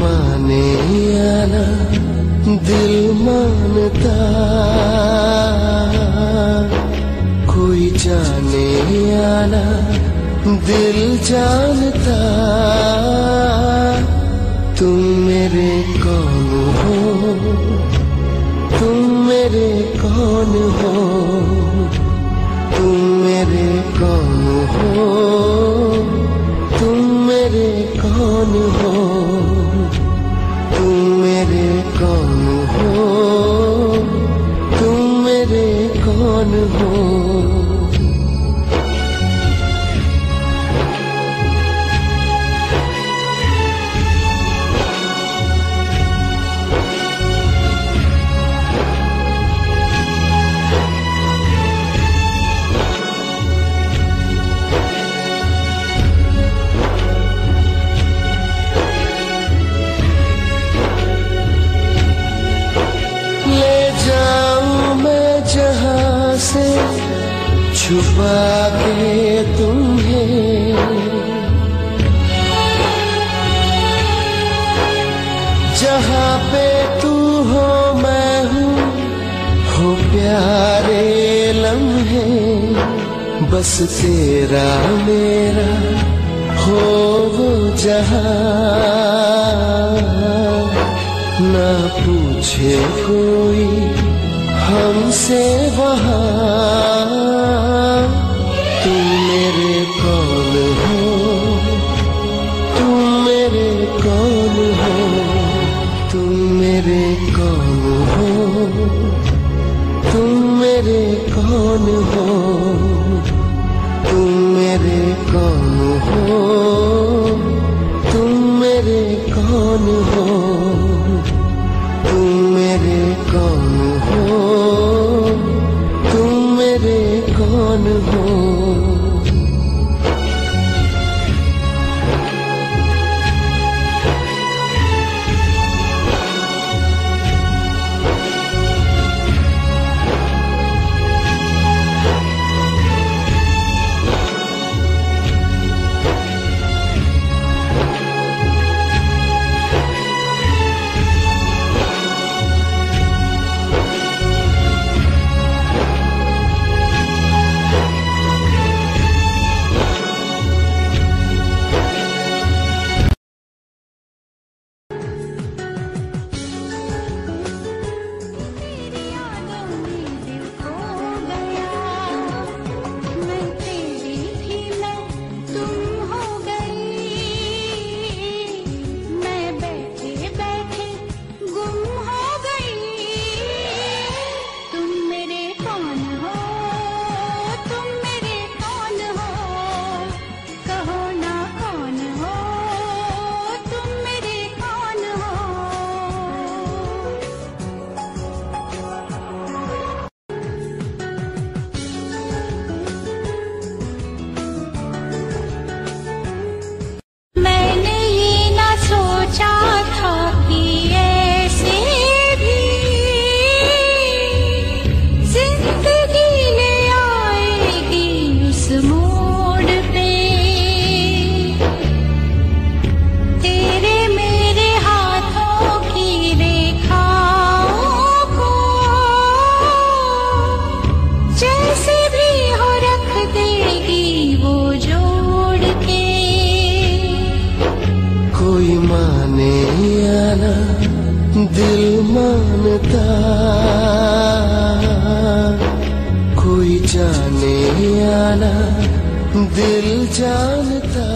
आना, दिल मानता। कोई जाने आना, दिल जानता। तुम मेरे कौन हो? तुम मेरे कौन हो? तुम मेरे कौन हो? ano bom. छुपा के तुम्हें। जहाँ पे तू हो, मैं हूँ। हो प्यारे लम्हे, बस तेरा मेरा। हो वो जहाँ ना पूछे कोई हमसे वहाँ। मेरे कौन हो? तुम मेरे कौन हो? तुम मेरे कौन हो? तुम मेरे कौन हो? तुम मेरे कौन हो? तुम मेरे कौन हो? तुम मेरे कौन हो? तुम मेरे कौन हो? दिल मानता कोई जाने आना दिल जानता।